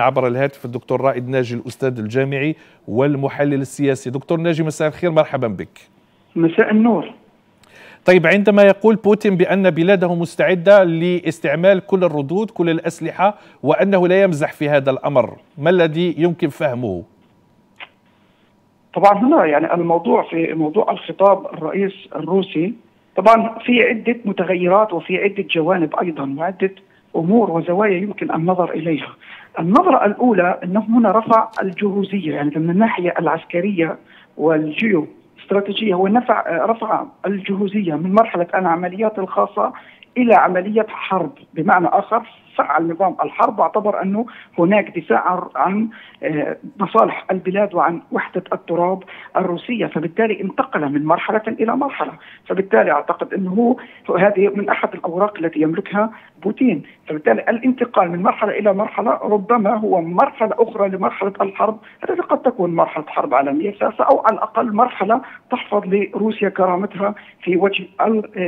عبر الهاتف الدكتور رائد ناجي الأستاذ الجامعي والمحلل السياسي. دكتور ناجي مساء الخير مرحبا بك. مساء النور. طيب عندما يقول بوتين بأن بلاده مستعدة لاستعمال كل الردود كل الأسلحة وأنه لا يمزح في هذا الأمر ما الذي يمكن فهمه؟ طبعا هنا يعني الموضوع في موضوع الخطاب الرئيس الروسي طبعا في عدة متغيرات وفي عدة جوانب أيضا وعدة أمور وزوايا يمكن النظر إليها. النظرة الأولى أنه هنا رفع الجهوزية يعني من الناحية العسكرية والجيو استراتيجية هو نفع رفع الجهوزية من مرحلة العمليات الخاصة إلى عملية حرب بمعنى فعل نظام الحرب واعتبر أنه هناك دفاع عن آه، مصالح البلاد وعن وحدة التراب الروسية فبالتالي انتقل من مرحلة إلى مرحلة. فبالتالي أعتقد أنه هذه من أحد الأوراق التي يملكها بوتين. فبالتالي الانتقال من مرحلة إلى مرحلة ربما هو مرحلة أخرى لمرحلة الحرب. التي قد تكون مرحلة حرب عالمية ثالثه أو على الأقل مرحلة تحفظ لروسيا كرامتها في وجه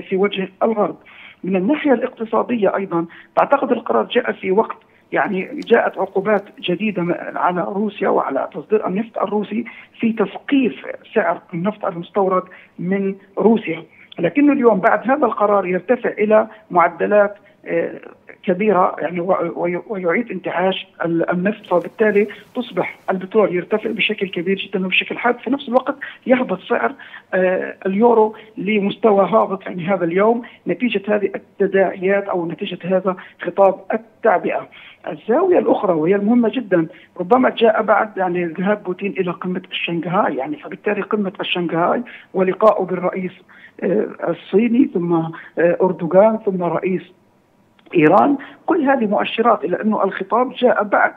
في وجه الغرب. من الناحية الاقتصادية أيضا بعتقد القرار جاء في وقت يعني جاءت عقوبات جديدة على روسيا وعلى تصدير النفط الروسي في تثقيف سعر النفط المستورد من روسيا. لكن اليوم بعد هذا القرار يرتفع إلى معدلات كبيرة يعني ويعيد انتعاش النفط فبالتالي تصبح البترول يرتفع بشكل كبير جدا وبشكل حاد في نفس الوقت يهبط سعر آه، اليورو لمستوى هابط يعني هذا اليوم. نتيجة هذه التداعيات أو نتيجة هذا خطاب التعبئة. الزاوية الأخرى وهي المهمة جدا ربما جاء بعد يعني ذهاب بوتين إلى قمة الشنغهاي يعني فبالتالي قمة الشنغهاي ولقائه بالرئيس آه، الصيني ثم آه، أردوغان ثم رئيس إيران. كل هذه مؤشرات إلى أنه الخطاب جاء بعد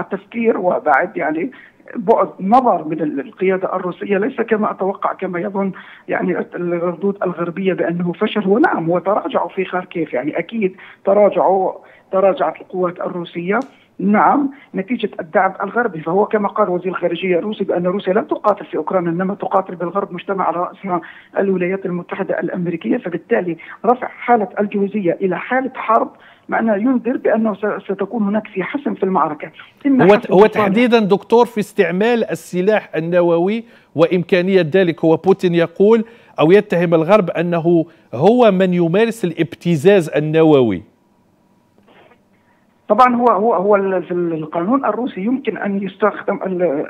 التفكير وبعد يعني بعد نظر من القيادة الروسية. ليس كما أتوقع كما يظن يعني الردود الغربية بأنه فشل. هو نعم هو تراجعوا في خاركيف يعني أكيد تراجعوا تراجعت القوات الروسية. نعم نتيجة الدعم الغربي. فهو كما قال وزير الخارجية الروسي بأن روسيا لم تقاتل في أوكرانيا إنما تقاتل بالغرب مجتمع على رأسها الولايات المتحدة الأمريكية. فبالتالي رفع حالة الجهوزية إلى حالة حرب معناه ينذر بأنه ستكون هناك في حسم في المعركة. هو, هو تحديدا دكتور في استعمال السلاح النووي وإمكانية ذلك هو بوتين يقول أو يتهم الغرب أنه هو من يمارس الابتزاز النووي. طبعا هو هو هو القانون الروسي يمكن أن يستخدم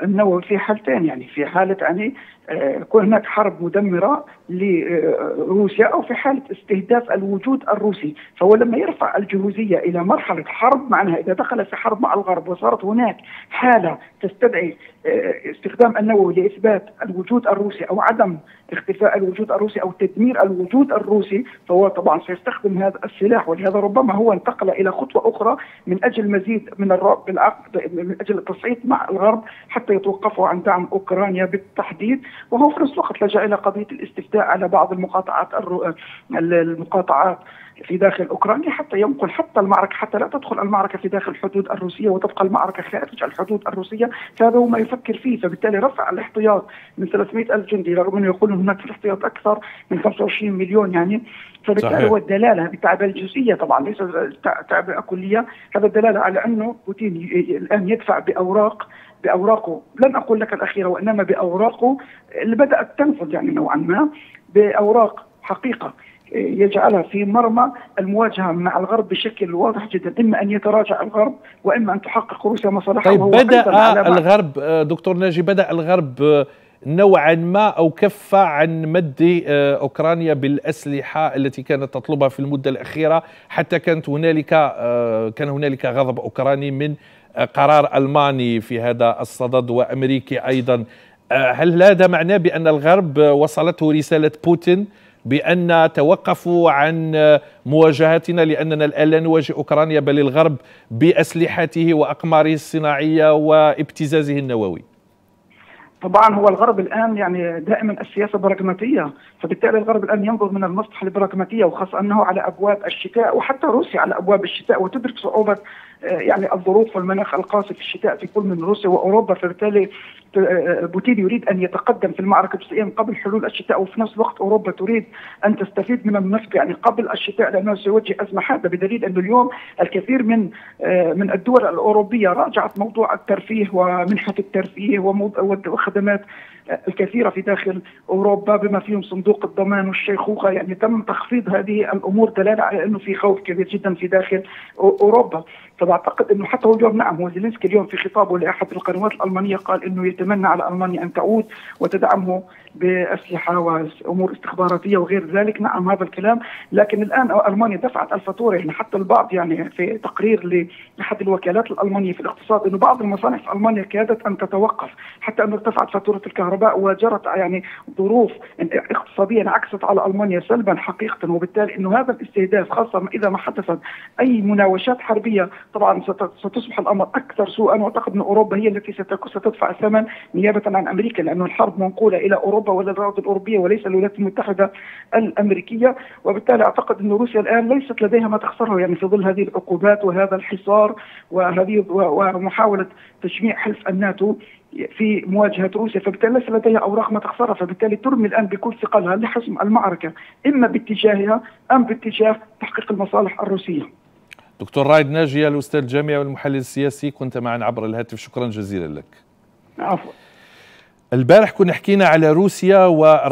النووي في حالتين يعني في حالة يعني يكون هناك حرب مدمرة لروسيا أو في حالة استهداف الوجود الروسي، فهو لما يرفع الجهوزيه إلى مرحلة حرب معناها إذا دخل في حرب مع الغرب وصارت هناك حالة تستدعي آه، استخدام النووي لإثبات الوجود الروسي أو عدم اختفاء الوجود الروسي أو تدمير الوجود الروسي فهو طبعا سيستخدم هذا السلاح. ولهذا ربما هو انتقل إلى خطوة أخرى من أجل مزيد من الرعب بالعقد من أجل التصعيد مع الغرب حتى يتوقفوا عن دعم أوكرانيا بالتحديد. وهو في نفس الوقت لجأ إلى قضية الاستفتاء على بعض المقاطعات المقاطعات في داخل أوكرانيا حتى ينقل حتى المعركة حتى لا تدخل المعركة في داخل الحدود الروسية وتبقى المعركة خارج الحدود الروسية. فهذا هو ما يفكر فيه فبالتالي رفع الاحتياط من 300 ألف جندي رغم أنه يقول هناك في الاحتياط أكثر من 25 مليون يعني. فبالتالي هو الدلالة هذه التعبئه الجزئيه طبعا ليس تعبئه كلية. هذا الدلاله على أنه بوتين الآن يدفع باوراق بأوراقه. لن أقول لك الأخيرة وإنما بأوراقه اللي بدأت تنفذ يعني نوعا ما بأوراق حقيقة يجعلها في مرمى المواجهة مع الغرب بشكل واضح جدا، إما أن يتراجع الغرب وإما أن تحقق روسيا مصالحها طيب بدأ الغرب دكتور ناجي بدأ الغرب نوعا ما أو كف عن مد أوكرانيا بالأسلحة التي كانت تطلبها في المدة الأخيرة حتى كانت هنالك كان هنالك غضب أوكراني من قرار ألماني في هذا الصدد وأمريكي أيضا. هل هذا معناه بأن الغرب وصلته رسالة بوتين بأن توقفوا عن مواجهتنا لأننا الآن لا نواجه أوكرانيا بل الغرب بأسلحته وأقماره الصناعية وابتزازه النووي. طبعا هو الغرب الآن يعني دائما السياسة براغماتية فبالتالي الغرب الآن ينظر من المصلحة البراغماتية وخاصة أنه على أبواب الشتاء وحتى روسيا على أبواب الشتاء وتدرك صعوبة يعني الظروف والمناخ القاسي في الشتاء في كل من روسيا وأوروبا فبالتالي بوتين يريد أن يتقدم في المعركة جزئيا قبل حلول الشتاء وفي نفس الوقت أوروبا تريد أن تستفيد من النفط يعني قبل الشتاء لأنه سيواجه أزمة حادة بدليل أنه اليوم الكثير من من الدول الأوروبية راجعت موضوع الترفيه ومنحة الترفيه وخدمات الكثيرة في داخل أوروبا بما فيهم صندوق الضمان والشيخوخة. يعني تم تخفيض هذه الأمور دلالة على أنه في خوف كبير جدا في داخل أوروبا. فبعتقد أنه حتى هو اليوم نعم هو زيلينسكي اليوم في خطابه لأحد القنوات الألمانية قال أنه يتمنى على ألمانيا أن تعود وتدعمه بأسلحة وأمور استخباراتية وغير ذلك. نعم هذا الكلام. لكن الآن ألمانيا دفعت الفاتوره يعني حتى البعض يعني في تقرير لأحد الوكالات الألمانية في الاقتصاد إنه بعض المصانع في ألمانيا كادت أن تتوقف حتى أنه ارتفعت فاتورة الكهرباء وجرت يعني ظروف اقتصادية انعكست على ألمانيا سلبا حقيقة. وبالتالي إنه هذا الاستهداف خاصة إذا ما حدثت أي مناوشات حربية طبعا ستصبح الأمر أكثر سوءا. وأعتقد إن أوروبا هي التي ستدفع الثمن نيابة عن أمريكا لأنه الحرب منقولة إلى أوروبا. وللدول الأوروبية وليس الولايات المتحدة الأمريكية وبالتالي أعتقد أن روسيا الآن ليست لديها ما تخسره يعني في ظل هذه العقوبات وهذا الحصار وهذه ومحاولة تجميع حلف الناتو في مواجهة روسيا فبالتالي ليس لديها أوراق ما تخسرها فبالتالي ترمي الآن بكل ثقلها لحسم المعركة إما باتجاهها أم باتجاه تحقيق المصالح الروسية. دكتور رايد ناجي الأستاذ الجامعي والمحلل السياسي كنت معنا عبر الهاتف شكرا جزيلا لك. عفوا. البارح كنا حكينا على روسيا والرئيس